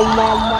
Allah.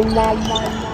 la la la